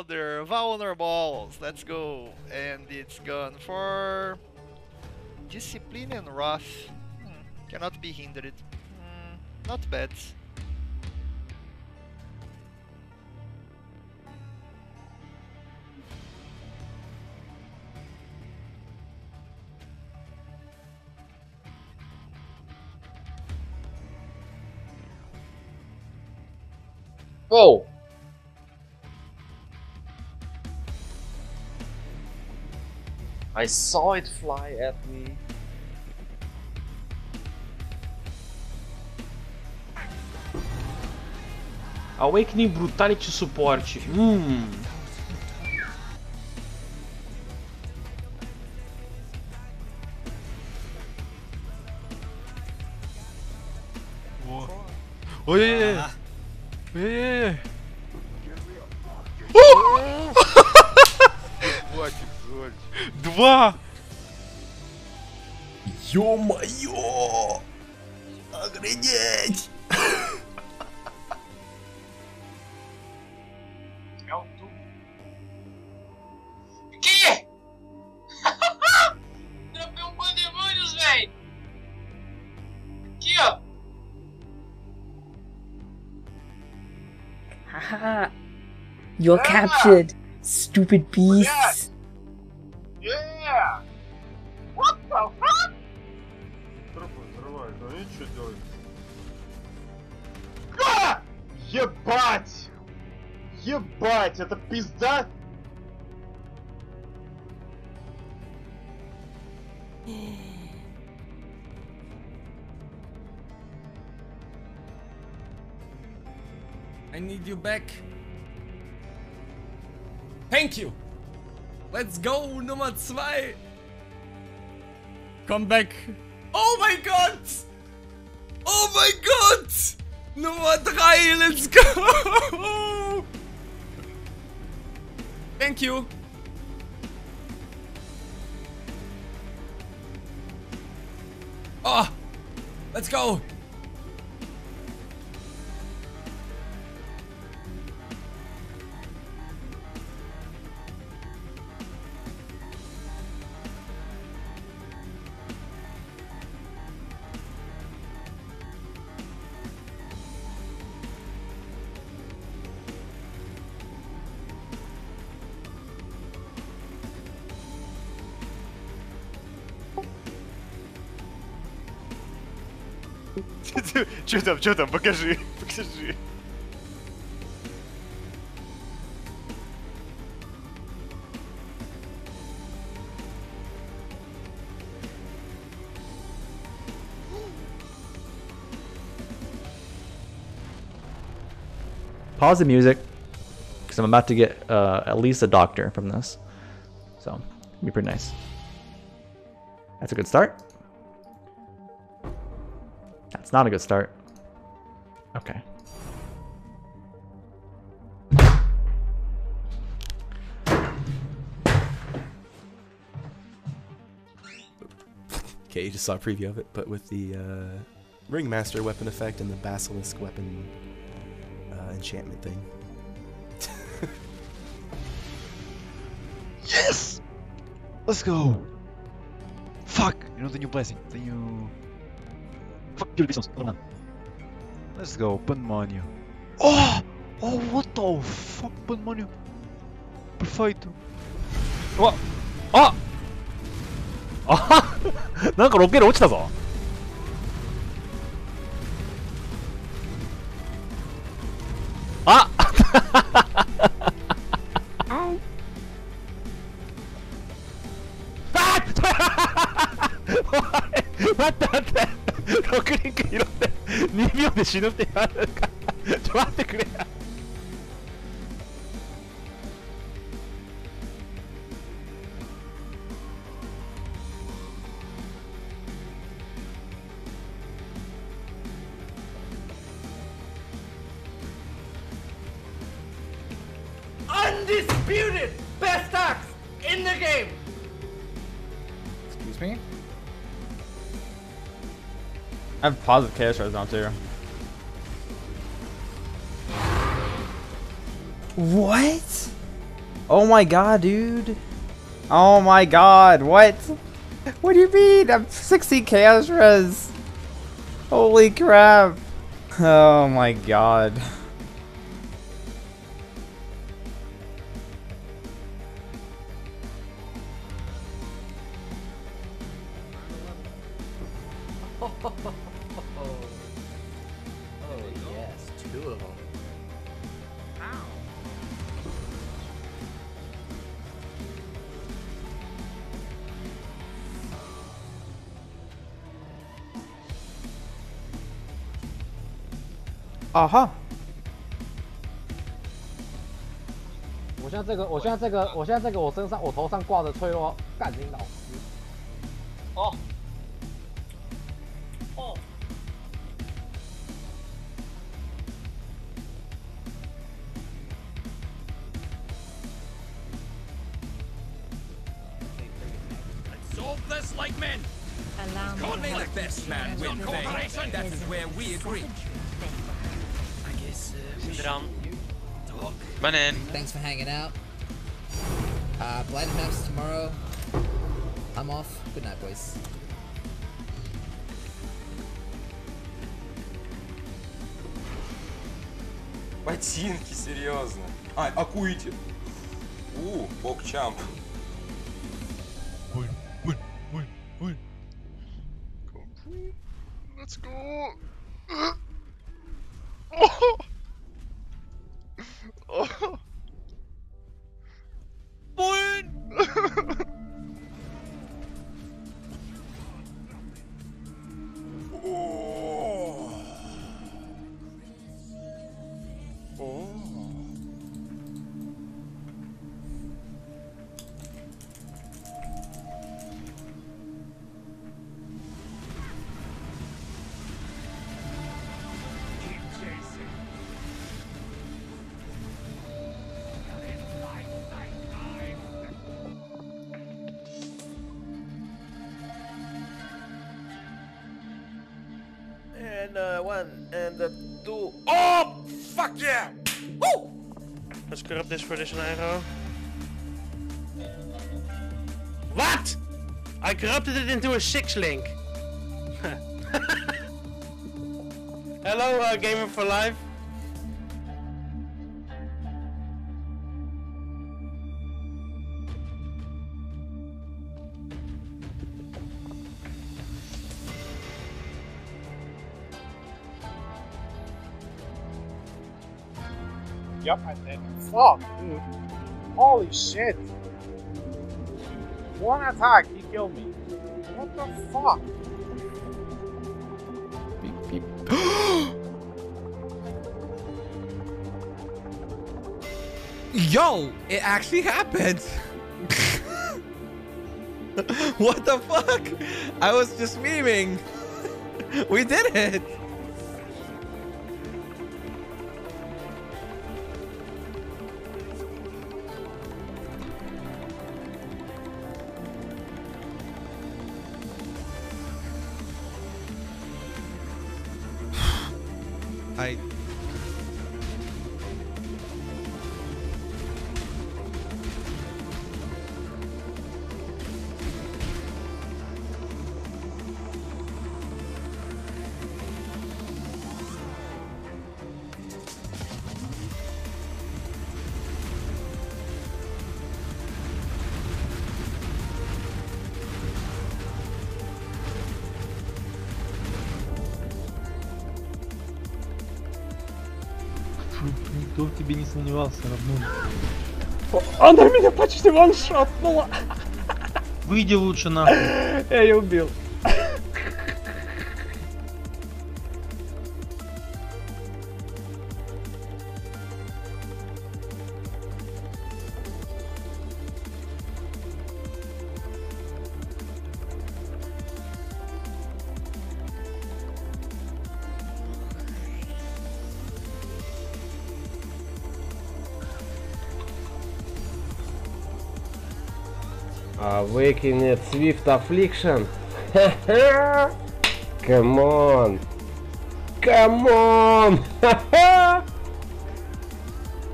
other vulnerables. Let's go. And it's gone for discipline and wrath. Hmm, cannot be hindered. Hmm, not bad. Whoa! I saw it fly at me. Awakening Brutality suporte. Hum. Oi, oi, oi. Два! Ё-моё! Охренеть! Que? Dropei um pandemônios, véi! Aqui, ó! Haha. You're captured, stupid beasts. Ебать! Ебать, это пизда? I need you back. Thank you. Let's go, Nummer zwei. Come back. Oh mein Gott. Oh mein Gott. Nummer drei, let's go. Thank you. Oh, let's go. Че там, че там, покажи, покажи. Pause the music because I'm about to get uh, at least a doctor from this. So, it'll be pretty nice. That's a good start. That's not a good start. Okay. Okay, you just saw a preview of it, but with the uh, Ringmaster weapon effect and the Basilisk weapon uh, enchantment thing. Yes! Let's go! Fuck! You know the new blessing, the new... On. Let's go, Panmania. Oh! Oh, what the fuck, Panmania? Perfeito. うわああなんかロケル落ちたぞあ死ぬってやるかちょっと待ってくれや Undisputed best axe in the game. Excuse me? I have positive chaos shards now too. What? Oh my god, dude. Oh my god, what? What do you mean? I'm 60 chaos res. Holy crap. Oh my god. Uh huh. 我现在这个，我现在这个，我现在这个，我身上，我头上挂着脆弱，干你老师。哦。哦。Solve this like men. Allow me help like this, you man. With cooperation, that is where we agree. I guess uh, we Syndram. should talk. Manin. Thanks for hanging out. Uh, Blighted Maps tomorrow. I'm off. Good night, boys. Ботинки, серьезно. А, акуете. У, бокчамп. Let's go. And uh, one and uh, two. Oh, fuck yeah! Woo! Let's corrupt this for this Nairo. What? I corrupted it into a six link. Hello, uh, Gamer for Life. Yep, I did. Fuck, dude. Holy shit. One attack, he killed me. What the fuck? Beep, beep. Yo, it actually happened. what the fuck? I was just memeing. We did it. I Никто в тебе не сомневался, равно. Она меня почти ваншотнула. Выйди лучше нахуй. Я ее убил. Awakened Swift Affliction. Come on. Come on.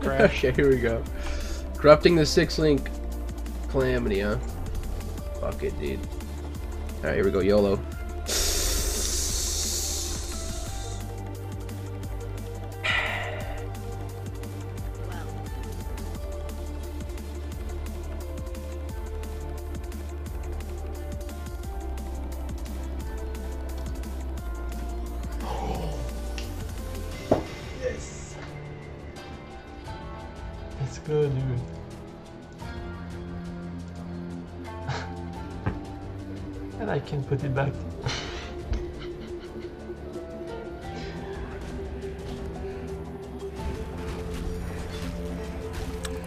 Crash. okay, here we go. Corrupting the six link calamity, huh? Fuck it, dude. Alright, here we go, YOLO. And I can put it back.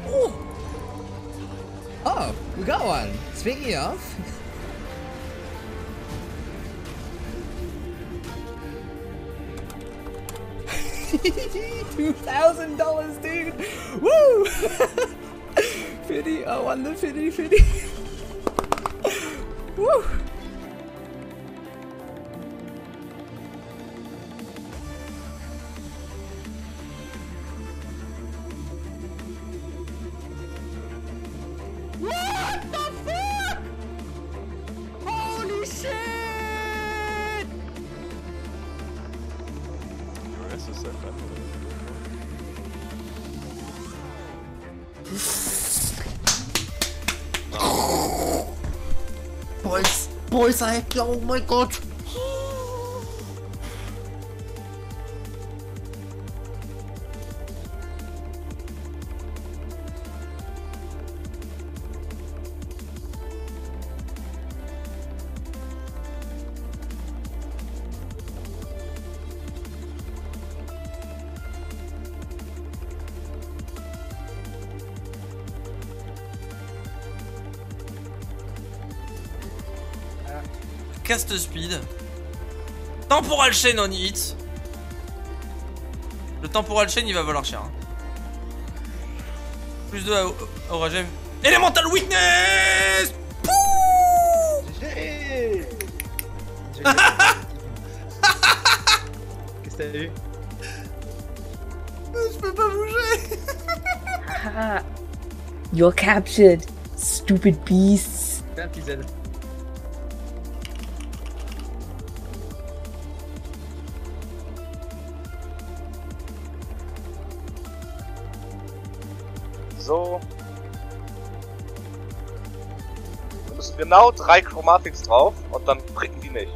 Oh, oh we got one. Speaking of. Two thousand dollars, dude. Woo! Fitty, oh, I won the fitty fitty. Woo! Boys, boys, I oh my god. Cast speed. Temporal chain on hit. Le temporal chain il va valoir cher. hein. Plus de orage. Elemental weakness Qu'est-ce que t'as eu Je peux pas bouger Haha. You're captured, stupid beasts. Fais un petit Z. genau drei Chromatics drauf und dann pricken die nicht.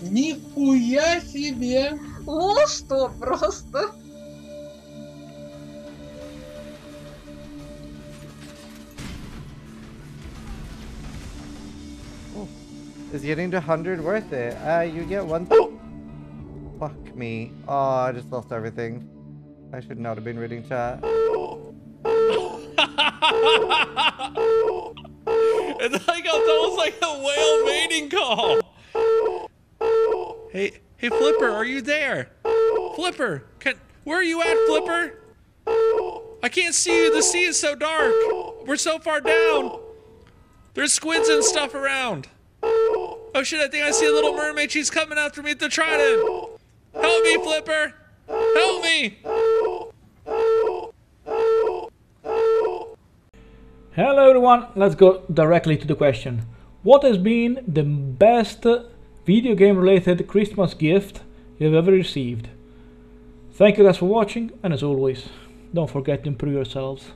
Нихуя себе! О, что просто? Is getting to 100 worth it? Uh, you get one. Me. Oh, I just lost everything. I should not have been reading chat. It's like it's almost like a whale mating call. Hey, hey, Flipper, are you there? Flipper, can where are you at, Flipper? I can't see you. The sea is so dark. We're so far down. There's squids and stuff around. Oh shit! I think I see a little mermaid. She's coming after me at the trident. Help me, Flipper! Help me! Hello everyone, let's go directly to the question. What has been the best video game related Christmas gift you've ever received? Thank you guys for watching and as always, don't forget to improve yourselves.